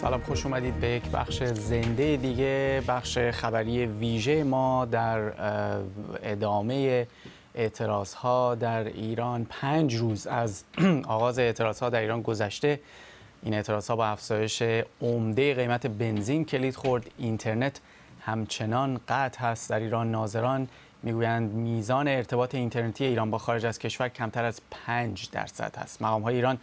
سلام خوش اومدید به یک بخش زنده دیگه بخش خبری ویژه ما در ادامه اعتراض ها در ایران. پنج روز از آغاز اعتراض ها در ایران گذشته. این اعتراض ها با افزایش عمده قیمت بنزین کلید خورد. اینترنت همچنان قطع هست در ایران. ناظران می‌گویند میزان ارتباط اینترنتی ایران با خارج از کشور کمتر از 5 درصد هست. مقام های ایران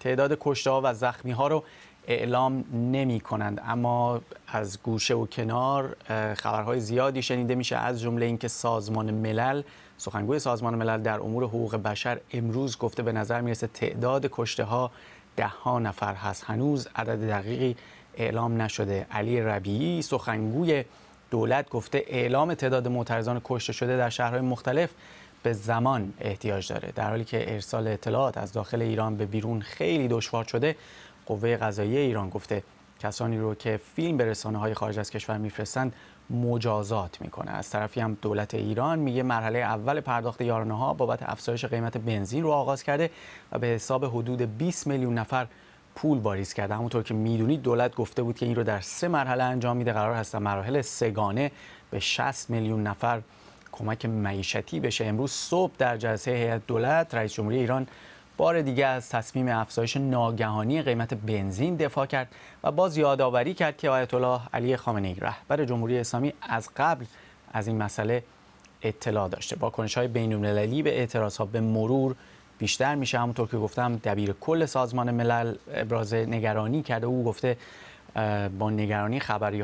تعداد کشته ها و زخمی ها رو اعلام نمی کنند. اما از گوشه و کنار خبرهای زیادی شنیده میشه از جمله اینکه سازمان ملل سخنگوی سازمان ملل در امور حقوق بشر امروز گفته به نظر می‌رسه تعداد کشته ها ده ها نفر هست. هنوز عدد دقیقی اعلام نشده. علی ربیعی سخنگوی دولت گفته اعلام تعداد معترضان کشته شده در شهرهای مختلف به زمان احتیاج داره. در حالی که ارسال اطلاعات از داخل ایران به بیرون خیلی دشوار شده قوه قضاییه ایران گفته کسانی رو که فیلم به رسانه های خارج از کشور میفرستند مجازات می‌کنه. از طرفی هم دولت ایران میگه مرحله اول پرداخت یارانه ها بابت افزایش قیمت بنزین رو آغاز کرده و به حساب حدود 20 میلیون نفر پول واریز کرده. همونطور که می‌دونید دولت گفته بود که این رو در سه مرحله انجام میده. قرار هست مراحل سگانه به 60 میلیون نفر کمک معیشتی بشه. امروز صبح در جلسه هیئت دولت رئیس جمهوری ایران بار دیگه از تصمیم افزایش ناگهانی قیمت بنزین دفاع کرد و باز یادآوری کرد که آیت الله علی خامنه‌ای رهبر جمهوری اسلامی از قبل از این مسئله اطلاع داشته. با های بین‌المللی به اعتراض ها به مرور بیشتر میشه. همونطور که گفتم دبیر کل سازمان ملل ابراز نگرانی کرده. او گفته با نگرانی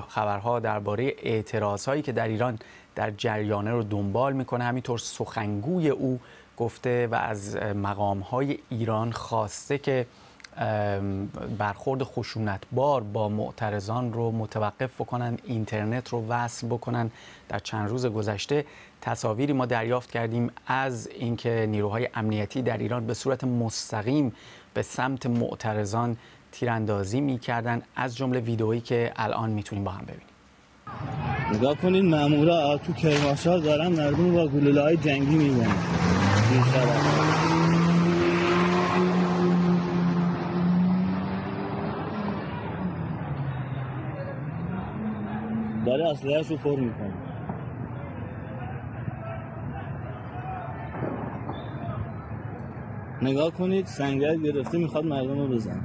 خبرها درباره اعتراض هایی که در ایران در جریانه رو دنبال می‌کنه همینطور سخنگوی او گفته و از مقام های ایران خواسته که برخورد خشونتبار با معترضان رو متوقف بکنن اینترنت رو وصل بکنن. در چند روز گذشته تصاویری ما دریافت کردیم از اینکه نیروهای امنیتی در ایران به صورت مستقیم به سمت معترضان تیراندازی می‌کردن. از جمله ویدئویی که الان می‌تونیم با هم ببینیم. نگاه کنید مامورا تو کرمانشاه دارن مردم با گلوله های جنگی می‌زنن. داره اصلیهش رو پر می‌کنه نگاه کنید سنگر گرفته می‌خواد مردم رو بزن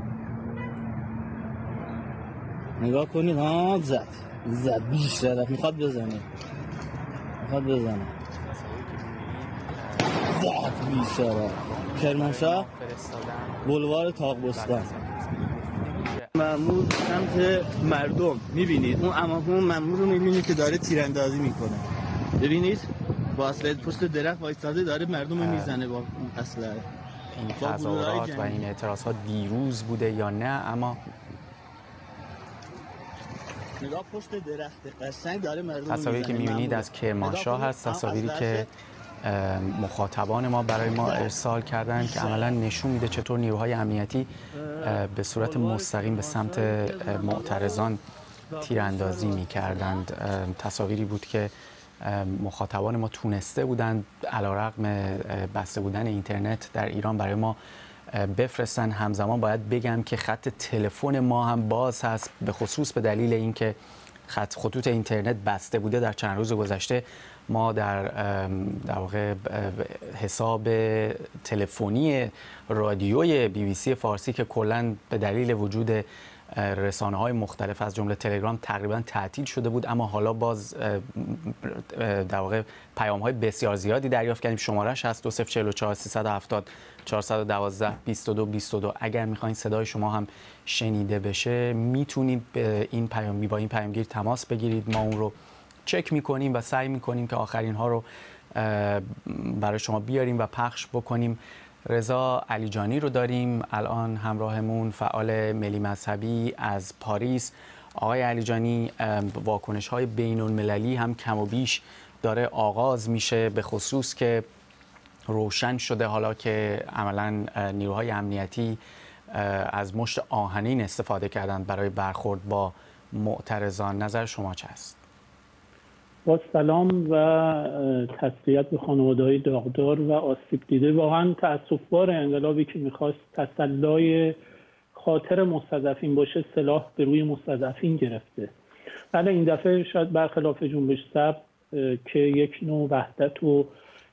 نگاه کنید ها زد زد بیشتر می‌خواد بزنه. می‌خواد بزنه. زد بیشتر کرمانشاه بلوار تاق بستان مامور سمت مردم. می‌بینید؟ اون اما اون مامور رو می‌بینید که داره تیراندازی می‌کنه. ببینید؟ با اصله پشت درخت وایستاده داره مردم رو می‌زنه با اصله این تظاهرات و این اعتراض ها دیروز بوده یا نه اما نگاه پشت درخت. قشنگ داره مردم تصاویری که می‌بینید از کرمانشاه هست تصاویری که مخاطبان ما برای ما ارسال کردن که عملا نشون میده چطور نیروهای امنیتی به صورت مستقیم به سمت معترضان تیراندازی می‌کردند. تصاویری بود که مخاطبان ما تونسته بودند علیرغم بسته بودن اینترنت در ایران برای ما بفرستن. همزمان باید بگم که خط تلفن ما هم باز هست به خصوص به دلیل اینکه خط خطوط اینترنت بسته بوده در چند روز گذشته. ما در در واقع حساب تلفنی رادیوی بی بی سی فارسی که کلا به دلیل وجود رسانه های مختلف از جمله تلگرام تقریبا تعطیل شده بود اما حالا باز در واقع پیام های بسیار زیادی دریافت کردیم. شمارش هست 2044 370 412 22 22 اگر می‌خواین صدای شما هم شنیده بشه می‌تونید به این پیام با این پیامگیر تماس بگیرید. ما اون رو چک می‌کنیم و سعی می‌کنیم که آخرین ها رو برای شما بیاریم و پخش بکنیم. رضا علیجانی رو داریم. الان همراهمون فعال ملی مذهبی از پاریس. آقای علیجانی واکنش های بین المللی هم کم و بیش داره آغاز میشه به خصوص که روشن شده حالا که عملا نیروهای امنیتی از مشت آهنین استفاده کردند برای برخورد با معترضان. نظر شما چه است؟ با سلام و تسلیت به خانواده داغدار و آسیب دیده. واقعا تاسف بار انقلابی که می‌خواست تسلای خاطر مستضعفین باشه سلاح به روی مستضعفین گرفته. بله این دفعه شاید برخلاف جنبش سب که یک نوع وحدت و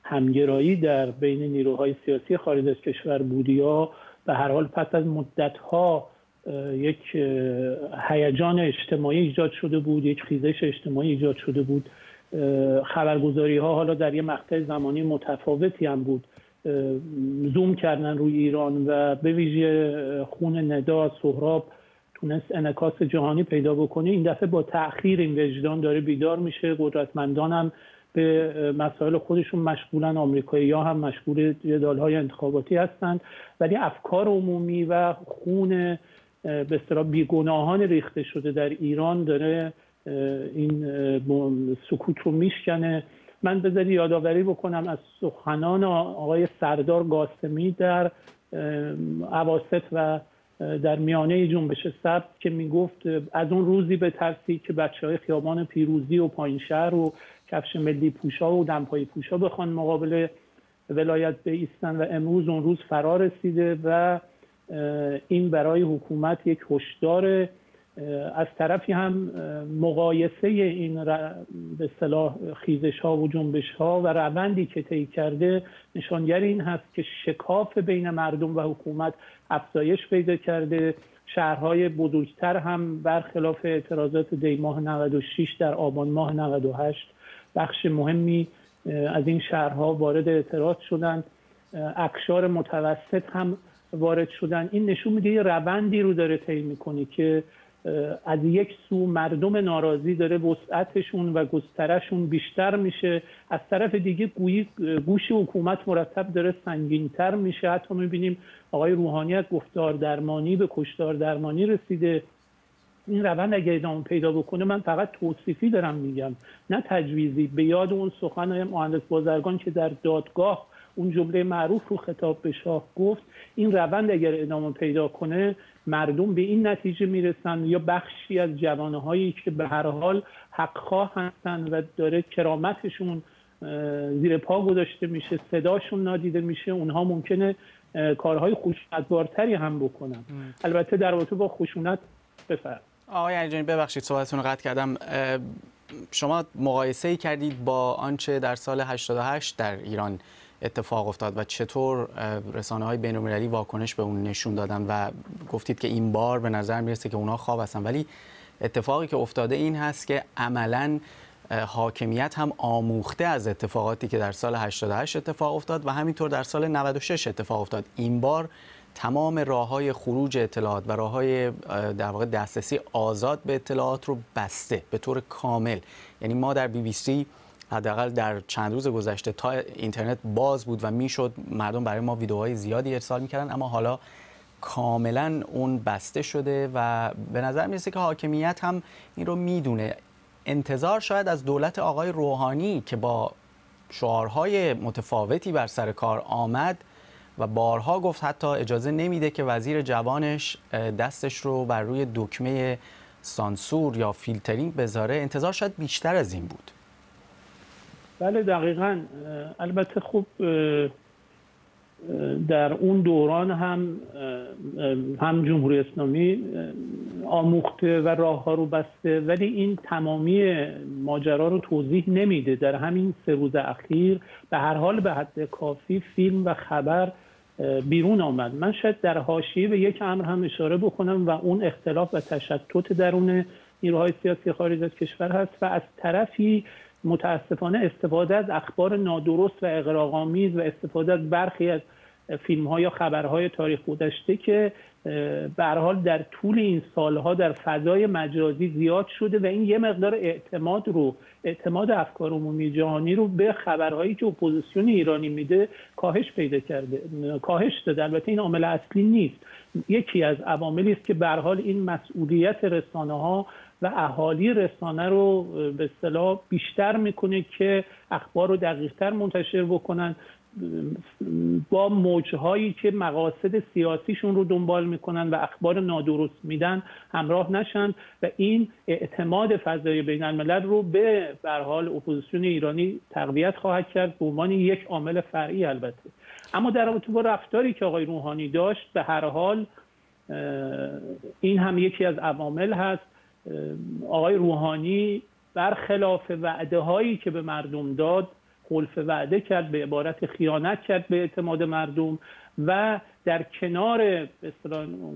همگرایی در بین نیروهای سیاسی خارج از کشور بود یا به هر حال پس از مدتها یک هیجان اجتماعی ایجاد شده بود یک خیزش اجتماعی ایجاد شده بود. خبرگزاری ها حالا در یه مقطع زمانی متفاوتی هم بود. زوم کردن روی ایران و به ویژه خون ندا سهراب تونست انکاس جهانی پیدا بکنه. این دفعه با تاخیر این وجدان داره بیدار میشه. قدرتمندان هم به مسائل خودشون مشغولن. آمریکایی ها هم مشغول جدال های انتخاباتی هستند. ولی افکار عمومی و خون به اصطلاح بیگناهان ریخته شده در ایران داره این سکوت رو میشکنه. من بذاری یادآوری بکنم از سخنان آقای سردار قاسمی در عواست و در میانه جنبش سبز که می‌گفت از اون روزی به ترسی که بچه های خیابان پیروزی و پایین شهر و کفش ملی پوشا و دمپایی پوشا بخوان مقابل ولایت ایستن و امروز اون روز فرا رسیده و این برای حکومت یک هشدار از طرفی هم مقایسه این به صلاح خیزش ها و جنبش ها و روندی که طی کرده نشانگر این هست که شکاف بین مردم و حکومت افزایش پیدا کرده. شهرهای بزرگتر هم برخلاف اعتراضات دی ماه 96 در آبان ماه 98 بخش مهمی از این شهرها وارد اعتراض شدند. اکشار متوسط هم وارد شدن. این نشون میده یه روندی رو داره طی می‌کنه که از یک سو مردم ناراضی داره وسعتشون و گسترشون بیشتر میشه. از طرف دیگه گویی گوش حکومت مرتب داره سنگینتر میشه. حتی می‌بینیم آقای روحانی از گفتار درمانی به کشتار درمانی رسیده. این روند اگه ادامه پیدا بکنه من فقط توصیفی دارم میگم. نه تجویزی. به یاد اون سخن مهندس بازرگان که در دادگاه اون جمله معروف رو خطاب به شاه گفت این روند اگر ادامه پیدا کنه مردم به این نتیجه می‌رسن یا بخشی از جوانه هایی که به هر حال حقخواه هستن و داره کرامتشون زیر پا گذاشته میشه صداشون نادیده میشه اونها ممکنه کارهای خشونتبارتری هم بکنن. البته در رابطه با خشونت بفرم آقای علیجانی ببخشید صحبتتون رو قطع کردم. شما مقایسه ای کردید با آنچه در سال 88 در ایران اتفاق افتاد و چطور رسانه های بین المللی واکنش به اون نشون دادن و گفتید که این بار به نظر می‌رسه که اونها خواب هستن. ولی اتفاقی که افتاده این هست که عملا حاکمیت هم آموخته از اتفاقاتی که در سال 88 اتفاق افتاد و همینطور در سال 96 اتفاق افتاد. این بار تمام راه های خروج اطلاعات و راه های در واقع دسترسی آزاد به اطلاعات رو بسته به طور کامل. یعنی ما در بی بی سی حداقل در چند روز گذشته تا اینترنت باز بود و می‌شد مردم برای ما ویدیوهای زیادی ارسال می‌کردن اما حالا کاملا اون بسته شده و به نظر می‌رسه که حاکمیت هم این رو می‌دونه. انتظار شاید از دولت آقای روحانی که با شعارهای متفاوتی بر سر کار آمد و بارها گفت حتی اجازه نمیده که وزیر جوانش دستش رو بر روی دکمه سانسور یا فیلترینگ بذاره. انتظار شاید بیشتر از این بود. بله دقیقا. البته خوب در اون دوران هم هم جمهوری اسلامی آموخته و راه ها رو بسته ولی این تمامی ماجرا رو توضیح نمیده. در همین سه روز اخیر به هر حال به حد کافی فیلم و خبر بیرون آمد. من شاید در حاشیه به یک امر هم اشاره بکنم و اون اختلاف و تشتت درون نیروهای سیاسی خارج از کشور هست و از طرفی متاسفانه استفاده از اخبار نادرست و اقراق‌آمیز و استفاده از برخی از فیلم ها یا خبرهای تاریخ گذشته که به حال در طول این سالها در فضای مجازی زیاد شده و این یه مقدار اعتماد رو اعتماد افکار عمومی جهانی رو به خبرهایی که اپوزیسیون ایرانی میده کاهش پیدا کرده کاهش داده. البته این عامل اصلی نیست. یکی از عواملی است که به حال این مسئولیت رسانه ها و اهالی رسانه رو به اصطلاح بیشتر می‌کنه که اخبار رو دقیقتر منتشر بکنن. با موجهایی که مقاصد سیاسیشون رو دنبال می‌کنن و اخبار نادرست میدن همراه نشن و این اعتماد فضای بین الملل رو به حال اپوزیسیون ایرانی تقویت خواهد کرد به عنوان یک عامل فرعی البته. اما در رابطه با رفتاری که آقای روحانی داشت به هر حال این هم یکی از عوامل هست آقای روحانی برخلاف وعده هایی که به مردم داد خلف وعده کرد به عبارت خیانت کرد به اعتماد مردم و در کنار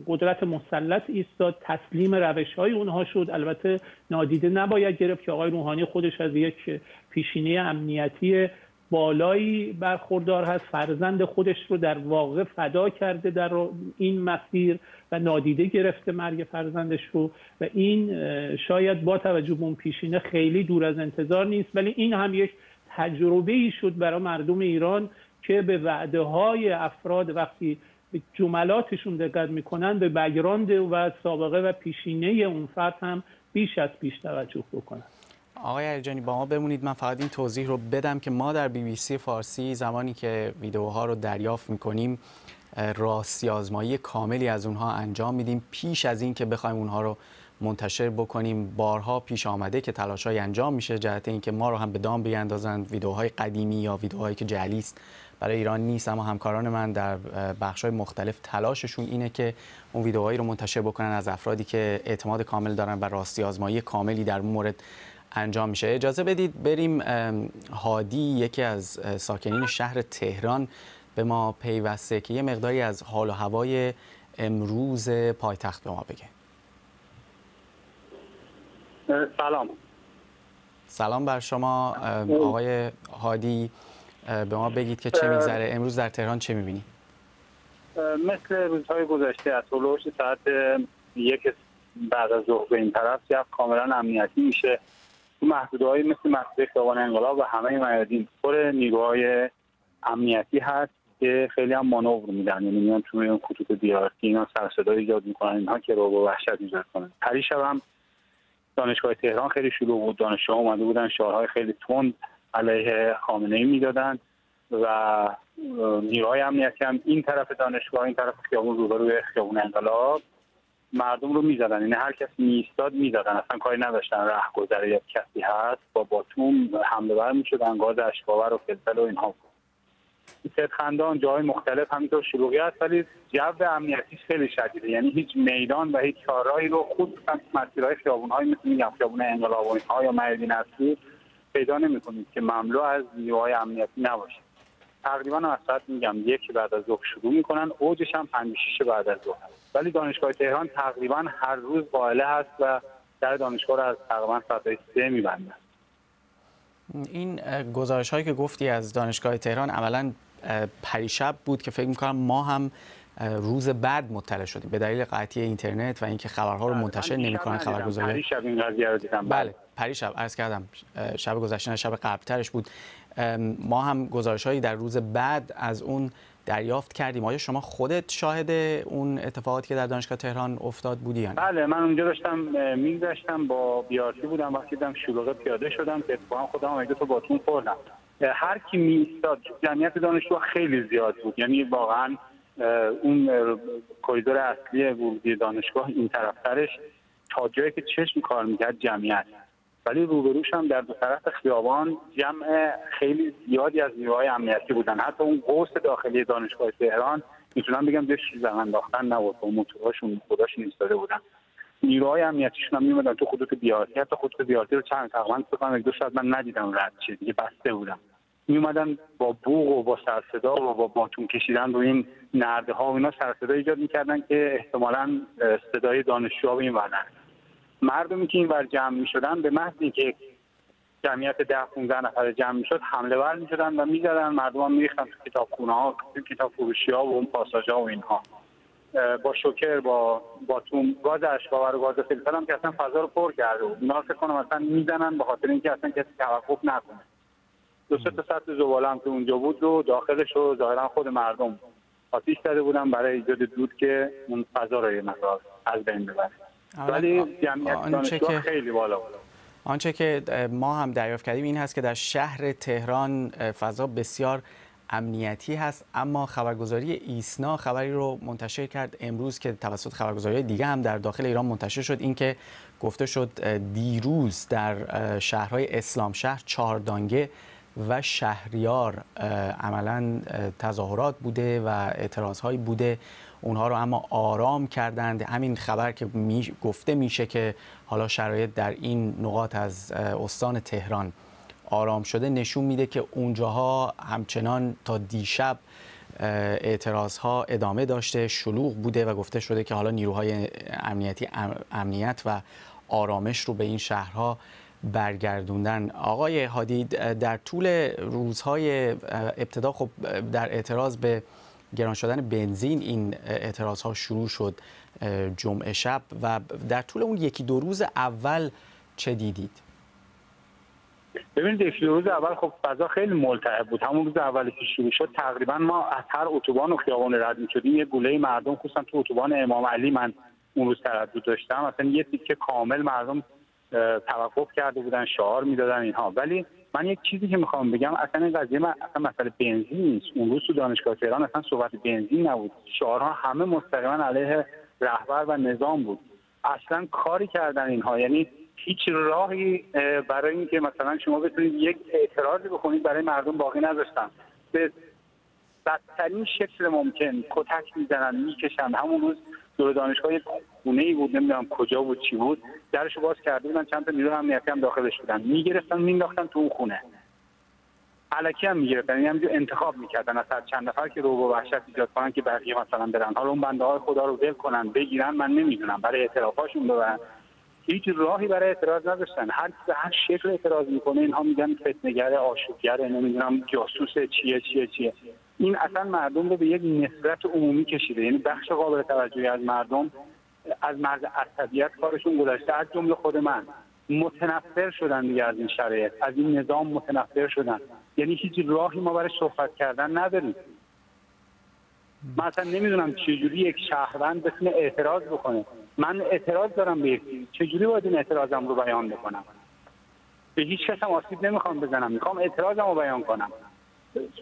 قدرت مسلط ایستاد تسلیم روش های اونها شد. البته نادیده نباید گرفت که آقای روحانی خودش از یک پیشینه امنیتی بالایی برخوردار هست فرزند خودش رو در واقع فدا کرده در این مسیر و نادیده گرفته مرگ فرزندش رو و این شاید با توجه به اون پیشینه خیلی دور از انتظار نیست ولی این هم یک تجربه ای شد برای مردم ایران که به وعده های افراد وقتی به جملاتشون دقت می‌کنن به بگراند و سابقه و پیشینه اون فرد هم بیش از پیش توجه بکنن. آقای علیجانی با ما بمونید. من فقط این توضیح رو بدم که ما در بی بی سی فارسی زمانی که ویدیوها رو دریافت می‌کنیم راستی آزمایی کاملی از اونها انجام میدیم. پیش از این که بخوایم اونها رو منتشر بکنیم بارها پیش آمده که تلاشای انجام میشه جهت اینکه ما رو هم به دام بیاندازند. ویدیوهای قدیمی یا ویدیوهایی که جعلی است برای ایران نیست اما همکاران من در بخش‌های مختلف تلاششون اینه که اون ویدیوهایی رو منتشر بکنن از افرادی که اعتماد کامل دارن و راستی آزمایی کاملی در مورد انجام میشه. اجازه بدید بریم هادی یکی از ساکنین شهر تهران به ما پیوسته که یه مقداری از حال و هوای امروز پایتخت به ما بگه. سلام. سلام بر شما آقای هادی. به ما بگید که چه میگذره. امروز در تهران چه می‌بینی؟ مثل روزهای گذشته از هلوش ساعت یک بعد از ظهر به این طرف کاملا امنیتی میشه. تو محدوده های مثل مسجد خیابان انقلاب و همه میادین پر نیروهای امنیتی هست که خیلی هم مانور میدن. یعنی میان توی اون خطوط دیارتی اینا سر ایجاد می‌کنن اینها که رو وحشت ایجاد کنن پریشب هم دانشگاه تهران خیلی شروع بود. دانشجو اومده بودن شعارهای خیلی تند علیه خامنه ای می‌دادن و نیروهای امنیتی هم این طرف دانشگاه این طرف خیابون روبروی خیابون انقلاب مردم رو می‌زدن. یعنی هر کسی میستاد می‌زدن. اصلا کاری نداشتن. رهگذر یا کسی هست. با باتوم حمله بر می‌شدن گاز اشکاور و فلفل و اینها خندان جای مختلف همینطور شلوغی هست ولی جو امنیتیش خیلی شدیده. یعنی هیچ میدان و هیچ کارهایی رو خصوصا مسیرهای خیابون‌های مثل میگم خیابون انقلاب و اینها یا مردین اصلی پیدا نمی‌کنید که مملو از نیروهای امنیتی نباشه. تقریبا از ساعت میگم یک بعد از ظهر شروع می‌کنن اوجش هم 5 بعد از ظهر. ولی دانشگاه تهران تقریبا هر روز قائله هست و در دانشگاه رو از تقریبا ساعت سه میبندن. این گزارش هایی که گفتی از دانشگاه تهران عملا پریشب بود که فکر می‌کنم ما هم روز بعد مطلع شدیم. به دلیل قطعی اینترنت و اینکه خبرها رو بله، منتشر نمی‌کنن خبرگزاری. پریشب این قضیه رو دیدم. بله پریشب عرض کردم شب گذشته شب قبلترش بود. ما هم گزارش هایی در روز بعد از اون دریافت کردیم. آیا شما خودت شاهد اون اتفاقاتی که در دانشگاه تهران افتاد بودی یا بله من اونجا داشتم میگذشتم با بیارتی بودم. وقتی دیدم شلوغه پیاده شدم که اتفاقا خودم دو تا باتون خوردم. هر کی میستاد جمعیت دانشجو خیلی زیاد بود. یعنی واقعا اون کریدور اصلی ورودی دانشگاه این طرفترش تا جایی که چشم کار می‌کرد جمعیت. ولی روبروش هم در دو طرف خیابان جمع خیلی زیادی از نیروهای امنیتی بودن. حتی اون قوس داخلی دانشگاه تهران می‌تونم بگم دش زن انداختن نبود. و موتورهاشون خودشون ایستاده بودن. نیروهای امنیتیشون هم میومدن تو خطوط بیارتی. حتی خطوط بیارتی رو چند تقریبا فکر یک دو ساعت من ندیدم رد چه دیگه بسته بودم. میومدن با بوق و با سرصدا و با باتون کشیدن رو این نرده ها و اینا. سرصدا ایجاد می‌کردن که احتمالا صدای دانشجوها به این مردمی که این ور جمع می شدن به محض اینکه جمعیت ده 15 نفر جمع می شد حمله ور می شدن و می زدن مردم هم می ریختن تو کتابخونه ها تو کتاب فروشی ها و اون پاساژ ها و اینها. با شوکر با با توم گاز اشکاور و گاز فلفل هم که اصلا فضا رو پر کرده بود. اینا فکر کنم اصلا می‌زنن به خاطر اینکه اصلا کسی توقف نکنه. دو سه تا سطح زباله هم که اونجا بود رو داخلش رو ظاهرا خود مردم آتیش زده بودن برای ایجاد دود که اون فضا رو یه از بین ببره. ولی جمعیت خیلی بالا بود. آنچه که ما هم دریافت کردیم این هست که در شهر تهران فضا بسیار امنیتی هست. اما خبرگزاری ایسنا خبری رو منتشر کرد امروز که توسط خبرگزاری دیگه هم در داخل ایران منتشر شد. اینکه گفته شد دیروز در شهرهای اسلام شهر چهاردانگه و شهریار عملا تظاهرات بوده و اعتراض بوده اونها رو اما آرام کردند. همین خبر که می گفته میشه که حالا شرایط در این نقاط از استان تهران آرام شده نشون میده که اونجاها همچنان تا دیشب اعتراض ها ادامه داشته شلوغ بوده و گفته شده که حالا نیروهای امنیتی امنیت و آرامش رو به این شهرها برگردوندن. آقای هادی در طول روزهای ابتدا خب در اعتراض به گران شدن بنزین این اعتراض ها شروع شد جمعه شب و در طول اون یکی دو روز اول چه دیدید؟ ببینید یکی روز اول خب فضا خیلی ملتهب بود. همون روز اولی که شروع شد تقریبا ما از هر اتوبان و خیابان رد می‌شدیم. یه گوله مردم خصوصا تو اتوبان امام علی من اون روز تردد داشتم. مثلا یه تیکه کامل مردم توقف کرده بودن شعار می‌دادن اینها. ولی من یک چیزی که می‌خوام بگم اصلا این قضیه من اصلا مسئله بنزین نیست. اون روز تو دانشگاه تهران اصلا صحبت بنزین نبود. شعارها همه مستقیما علیه رهبر و نظام بود. اصلا کاری کردن اینها. یعنی هیچ راهی برای اینکه مثلا شما بتونید یک اعتراضی بکنید برای مردم باقی نذاشتن. به بدترین شکل ممکن کتک می‌زنن می‌کشن. همون روز دور دانشگاه خونه ای بود نمی‌دونم کجا بود چی بود. درشو باز کرده بودن چند تا نیرو امنیتی هم داخلش بودن. می‌گرفتن مینداختن تو اون خونه. علکی هم می‌گرفتن یعنی همینجور انتخاب می‌کردن از هر چند نفر که رو و وحشت ایجاد کنن که بقیه مثلا برن. حالا اون بنده های خدا رو ول کنن بگیرن من نمی‌دونم برای اعترافاشون ببرن. هیچ راهی برای اعتراض نداشتن. هر به هر شکل اعتراض می‌کنه اینها میگن فتنگر آشوبگر نمی‌دونم جاسوس چیه چیه چیه. این اصلا مردم رو به یک نفرت عمومی کشیده. یعنی بخش قابل توجهی از مردم از مرز عصبیت کارشون گذشته از جمله خود من. متنفر شدن دیگه از این شرایط. از این نظام متنفر شدن. یعنی هیچ راهی ما برای صحبت کردن نداریم. من اصلا نمی‌دونم چجوری یک شهروند بتونه اعتراض بکنه. من اعتراض دارم به چجوری باید این اعتراضم رو بیان بکنم؟ به هیچ کس هم آسیب نمی‌خوام بزنم. می‌خوام اعتراضم رو بیان کنم.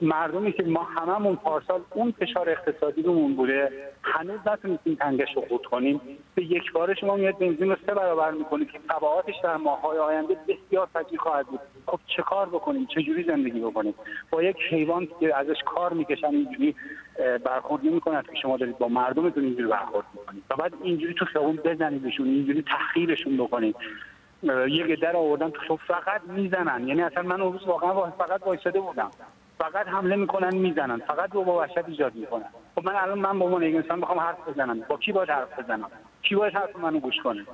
مردمی که ما هممون پارسال اون فشار اقتصادی رومون بوده هنوز نتونستیم تنگش رو خود کنیم. به یک بار شما میاد بنزین رو سه برابر می‌کنید که تبعاتش در ماههای آینده بسیار فجیع خواهد بود. خب چه کار بکنیم؟ چه جوری زندگی بکنیم؟ با یک حیوان که ازش کار می‌کشن اینجوری برخورد نمی‌کنند که شما دارید با مردمتون اینجوری برخورد می‌کنید. و بعد اینجوری تو خیابون بزنیدشون اینجوری تحقیرشون بکنید. یک در آوردن تو فقط می‌زنن. یعنی اصلا من اون روز واقعا فقط وایساده بودم. فقط حمله می‌کنن می‌زنن. فقط رو با وحشت ایجاد می‌کنن. خب من الان من با عنوان یک انسان بخوام حرف بزنم. با کی باید حرف بزنم؟ کی باید حرف منو گوش کنه؟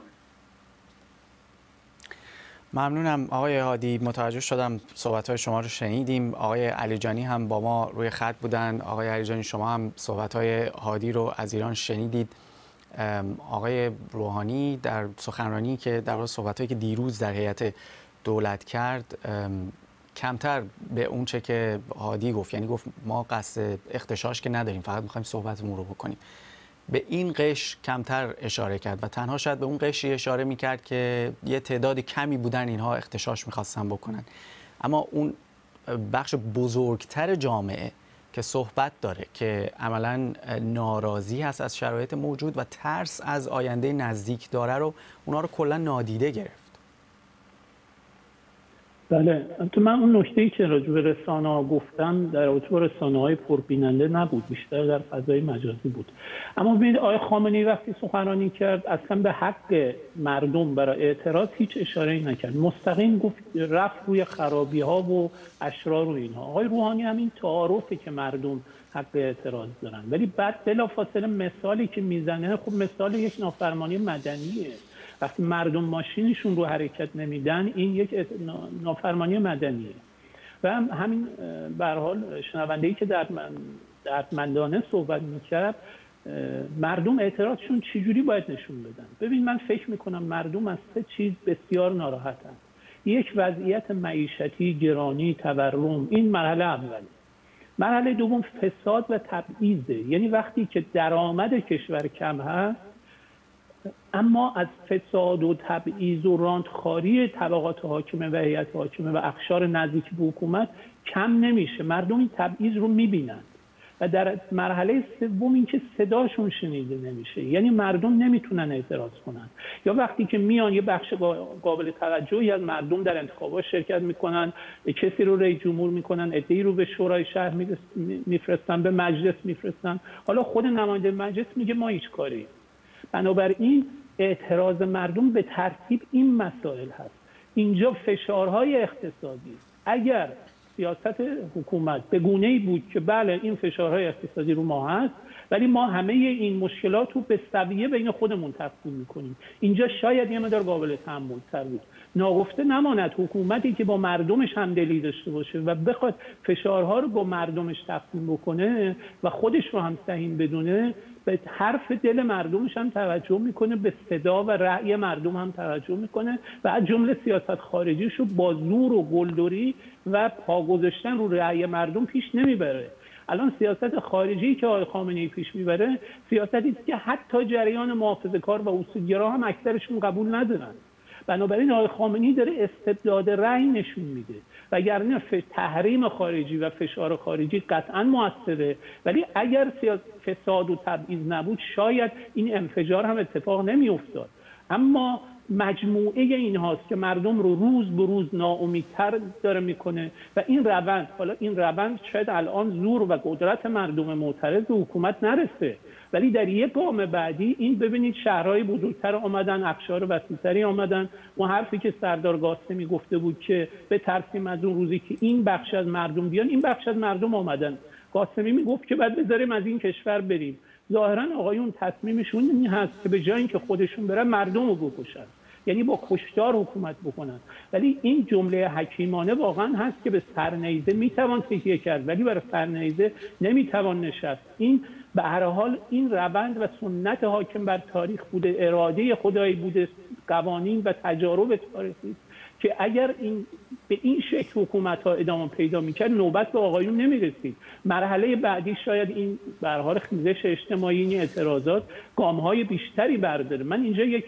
ممنونم. آقای هادی متوجه شدم صحبت های شما رو شنیدیم. آقای علیجانی هم با ما روی خط بودن. آقای علیجانی شما هم صحبت های هادی رو از ایران شنیدید. آقای روحانی در سخنرانی که در صحبت هایی که دیروز در هیئت دولت کرد کمتر به اون چه که هادی گفت یعنی گفت ما قصد اختشاش که نداریم فقط می‌خوایم صحبتمون رو بکنیم. به این قش کمتر اشاره کرد و تنها شاید به اون قشی اشاره می‌کرد که یه تعداد کمی بودن اینها اختشاش می‌خواستن بکنن. اما اون بخش بزرگتر جامعه که صحبت داره که عملا ناراضی هست از شرایط موجود و ترس از آینده نزدیک داره رو اونا رو کلا نادیده گرفت. بله تو من اون نکته ای که راجع به رسانه ها گفتم در رابطه با رسانه های پربیننده نبود بیشتر در فضای مجازی بود. اما ببینید آقای خامنه‌ای وقتی سخنرانی کرد اصلا به حق مردم برای اعتراض هیچ اشاره ای نکرد. مستقیم گفت رفت روی خرابی ها و اشرار و اینها. آقای روحانی همین تعارفه که مردم حق اعتراض دارن. ولی بعد بلافاصله مثالی که می‌زنه خب مثال یک نافرمانی مدنیه. وقتی مردم ماشینشون رو حرکت نمیدن این یک نافرمانی مدنیه. و هم همین به حال شنونده که در دردمندانه صحبت می‌کرد مردم اعتراضشون چجوری باید نشون بدن؟ ببین من فکر می‌کنم مردم از سه چیز بسیار ناراحتن. یک وضعیت معیشتی گرانی تورم این مرحله اوله. مرحله دوم فساد و تبعیضه یعنی وقتی که درآمد کشور کم هست اما از فساد و تبعیض و راندخاری طبقات حاکمه و هیئت حاکمه و اخشار نزدیک به حکومت کم نمیشه. مردم این تبعیض رو می‌بینند و در مرحله سوم اینکه صداشون شنیده نمیشه. یعنی مردم نمی‌تونن اعتراض کنن. یا وقتی که میان یه بخش قابل توجهی از مردم در انتخابات شرکت می‌کنن کسی رو رئیس جمهور می‌کنن ادعی رو به شورای شهر میفرستن به مجلس میفرستن. حالا خود نماینده مجلس میگه ما هیچ کاری بنابراین اعتراض مردم به ترتیب این مسائل هست. اینجا فشارهای اقتصادی. اگر سیاست حکومت به گونه ای بود که بله این فشارهای اقتصادی رو ما هست ولی ما همه این مشکلات رو به سویه بین خودمون تقسیم می‌کنیم. اینجا شاید یه مدار قابل تحمل تر بود. ناگفته نماند حکومتی که با مردمش همدلی داشته باشه و بخواد فشارها رو با مردمش تقسیم بکنه و خودش رو هم سهیم بدونه به حرف دل مردمش هم توجه می‌کنه به صدا و رأی مردم هم توجه می‌کنه و از جمله سیاست خارجیش رو با زور و گلدوری و پا گذاشتن رو رأی مردم پیش نمی‌بره. الان سیاست خارجی که آقای خامنه ای پیش می‌بره سیاستی است که حتی جریان محافظه کار و اصولگرا هم اکثرشون قبول ندارن. بنابراین آقای خامنه‌ای داره استبداد رأی نشون میده. وگرنه تحریم خارجی و فشار خارجی قطعا موثره. ولی اگر فساد و تبعیض نبود شاید این انفجار هم اتفاق نمیافتاد. اما مجموعه این هاست که مردم رو روز به روز ناامیدتر داره می‌کنه. و این روند حالا این روند شاید الان زور و قدرت مردم معترض به حکومت نرسه. ولی در یک گام بعدی این ببینید شهرهای بزرگتر آمدن اقشار وسیعتری آمدن. و حرفی که سردار قاسمی گفته بود که به ترسیم از اون روزی که این بخش از مردم بیان این بخش از مردم آمدن. قاسمی می‌گفت که بعد بذاریم از این کشور بریم. ظاهرا آقایون تصمیمشون این هست که به جای اینکه خودشون برن مردم رو بکشن. یعنی با کشتار حکومت بکنن. ولی این جمله حکیمانه واقعا هست که به سرنیزه می‌توان تکیه کرد. ولی برای سرنیزه نمی‌توان نشست. این به هر حال این روند و سنت حاکم بر تاریخ بوده اراده خدایی بوده قوانین و تجارب تاریخی. که اگر این به این شکل حکومت ها ادامه پیدا می‌کرد نوبت به آقایون نمی‌رسید. مرحله بعدی شاید این برحال خیزش اجتماعی این اعتراضات گام های بیشتری برداره. من اینجا یک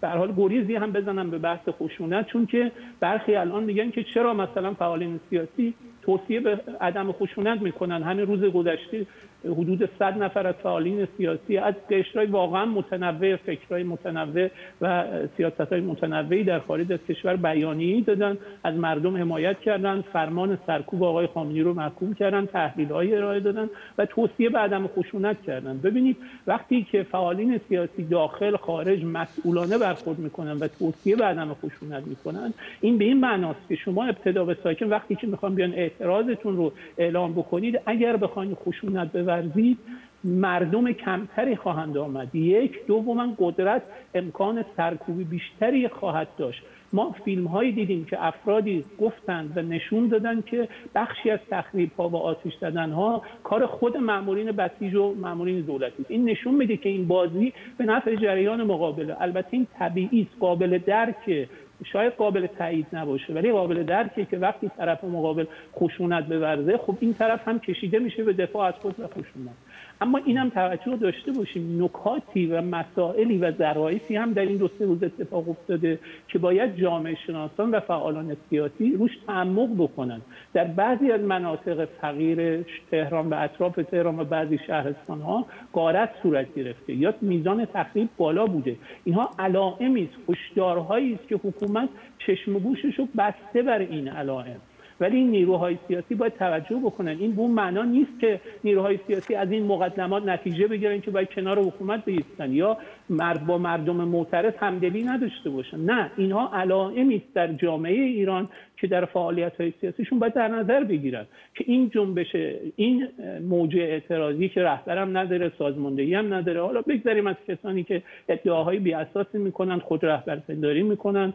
به حال گریزی هم بزنم به بحث خشونت چون که برخی الان میگن که چرا مثلا فعالین سیاسی توصیه به عدم خشونت می‌کنن. همین روز گذشته حدود 100 نفر از فعالین سیاسی از قشرهای واقعا متنوع فکرهای متنوع و سیاست های متنوعی در خارج از کشور بیانیه‌ای دادن از مردم حمایت کردن فرمان سرکوب آقای خامنه‌ای رو محکوم کردن تحلیل ارائه دادن و توصیه به عدم خشونت کردن. ببینید وقتی که فعالین سیاسی داخل خارج مسئولانه برخورد می‌کنن و توصیه به عدم خشونت می‌کنن این به این معناست که شما ابتدا به ساکن وقتی که می‌خوان بیان اعتراضتون رو اعلام بکنید. اگر بخواید خشونت بورزید مردم کمتری خواهند آمد. یک دوما قدرت امکان سرکوبی بیشتری خواهد داشت. ما فیلم هایی دیدیم که افرادی گفتند و نشون دادن که بخشی از تخریب ها و آتش دادن ها کار خود مامورین بسیج و مامورین دولتی این نشون میده که این بازی به نفع جریان مقابله البته این طبیعی قابل درک شاید قابل تایید نباشه ولی قابل درکه که وقتی طرف مقابل خشونت بورزه خب این طرف هم کشیده میشه به دفاع از خود و خشونت. اما اینم توجه داشته باشیم نکاتی و مسائلی و ظرافی هم در این دو سه روز اتفاق افتاده که باید جامعه شناسان و فعالان سیاسی روش تعمق بکنن. در بعضی از مناطق فقیر تهران و اطراف تهران و بعضی شهرستان ها غارت صورت گرفته. یا میزان تخریب بالا بوده. اینها علائمی است هشدارهایی است که حکومت چشم گوشش رو بسته بر این علائم. ولی این نیروهای سیاسی باید توجه بکنن. این به معنا نیست که نیروهای سیاسی از این مقدمات نتیجه بگیرن که باید کنار حکومت بیستن یا مرد با مردم معترض همدلی نداشته باشن. نه اینها علائمی است در جامعه ایران که در فعالیت های سیاسیشون باید در نظر بگیرن که این جنبش این موجه اعتراضی که رهبرم نداره سازماندهی هم نداره. حالا بگذاریم از کسانی که ادعاهای بی اساسی می‌کنن خود رهبرپنداری می‌کنن.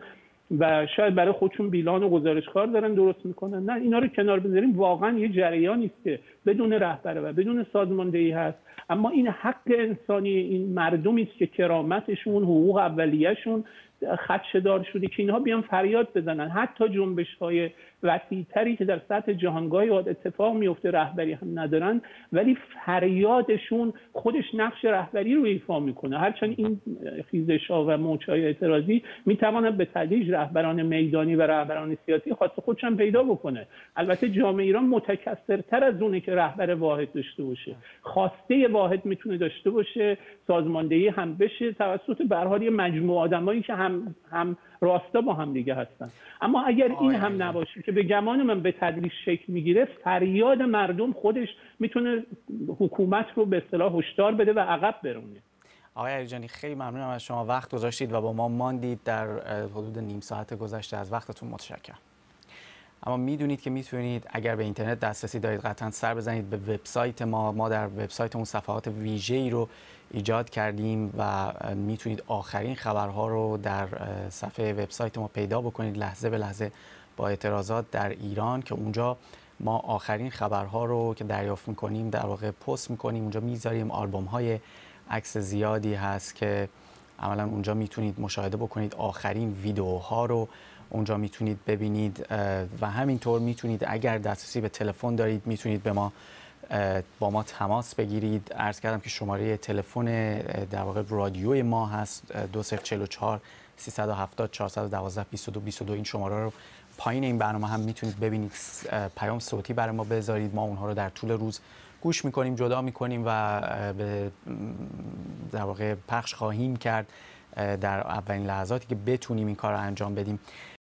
و شاید برای خودشون بیلان و گزارشکار دارن درست می‌کنن. نه اینا رو کنار بذاریم. واقعا یه جریانی است که بدون رهبره و بدون سازماندهی هست. اما این حق انسانی این مردمی است که کرامتشون حقوق اولیهشون خدشدار شده که اینها بیان فریاد بزنن. حتی جنبش های وسیعتری که در سطح جهانگاهی اتفاق میفته رهبری هم ندارن ولی فریادشون خودش نقش رهبری رو ایفا می‌کنه. هرچند این خیزش ها و موجهای اعتراضی می‌تواند به تدریج رهبران میدانی و رهبران سیاسی خاص خودشان پیدا بکنه. البته جامعه ایران متکثرتر از اونه که رهبر واحد داشته باشه. خواسته واحد می‌تونه داشته باشه سازماندهی هم بشه توسط به حال مجموعه آدمایی که هم هم راستا با هم دیگه هستن. اما اگر این هم نباشه که به گمان من به تدریج شکل می‌گیره فریاد مردم خودش می‌تونه حکومت رو به اصطلاح هشدار بده و عقب برونه. آقای علیجانی خیلی ممنونم از شما. وقت گذاشتید و با ما ماندید در حدود نیم ساعت گذشته. از وقتتون متشکرم. اما می‌دونید که می‌تونید اگر به اینترنت دسترسی دارید قطعا سر بزنید به وبسایت ما. ما در وبسایتمون صفحات ویژه ای رو ایجاد کردیم و می‌تونید آخرین خبرها رو در صفحه وبسایت ما پیدا بکنید لحظه به لحظه با اعتراضات در ایران که اونجا ما آخرین خبرها رو که دریافت می‌کنیم در واقع پست می‌کنیم اونجا می‌ذاریم. آلبوم های عکس زیادی هست که عملا اونجا می‌تونید مشاهده بکنید. آخرین ویدیوها رو اونجا می‌تونید ببینید. و همینطور می‌تونید اگر دسترسی به تلفن دارید می‌تونید به ما با ما تماس بگیرید. عرض کردم که شماره تلفن در واقع رادیوی ما هست 2044 370 412 22 22 این شماره رو پایین این برنامه هم می‌تونید ببینید. پیام صوتی برای ما بذارید. ما اونها رو در طول روز گوش می‌کنیم جدا می‌کنیم و به در واقع پخش خواهیم کرد در اولین لحظاتی که بتونیم این کار رو انجام بدیم.